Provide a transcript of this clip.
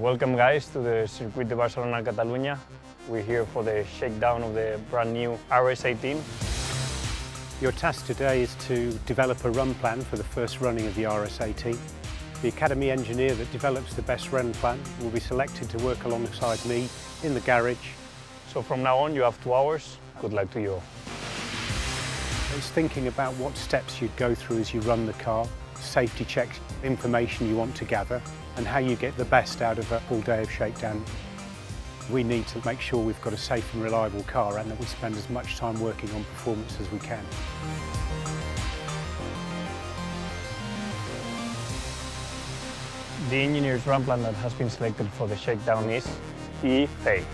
Welcome guys to the Circuit de Barcelona Catalunya. We're here for the shakedown of the brand new RS18. Your task today is to develop a run plan for the first running of the RS18. The Academy engineer that develops the best run plan will be selected to work alongside me in the garage. So from now on you have two hours. Good luck to you all. It's thinking about what steps you'd go through as you run the car, safety checks, information you want to gather, and how you get the best out of a full day of shakedown. We need to make sure we've got a safe and reliable car and that we spend as much time working on performance as we can. The engineer's run plan that has been selected for the shakedown is E-Fake.